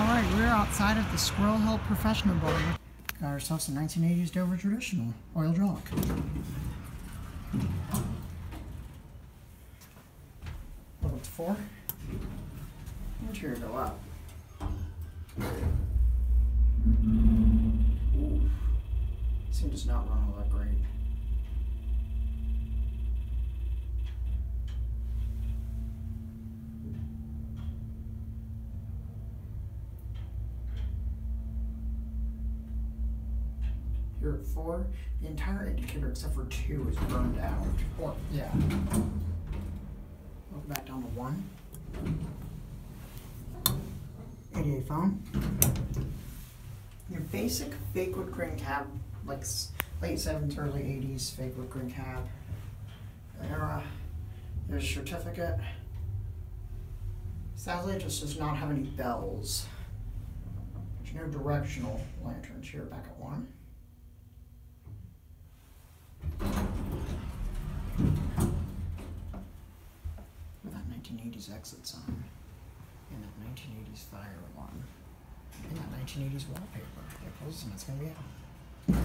Alright, we're outside of the Squirrel Hill Professional Building. Got ourselves a 1980s Dover Traditional oil jock. Level four. Interior go up. Ooh. Thing does not run all that great. Here at four, the entire indicator except for two is burned out. Or, yeah. Go back down to one. 88 phone. Your basic fake wood grain cab, like late 70s, early 80s fake wood grain cab era. There's a certificate. Sadly, it just does not have any bells. There's no directional lanterns here back at one. With that 1980s exit sign. And that 1980s fire alarm. And that 1980s wallpaper. They're closing, it's gonna be out.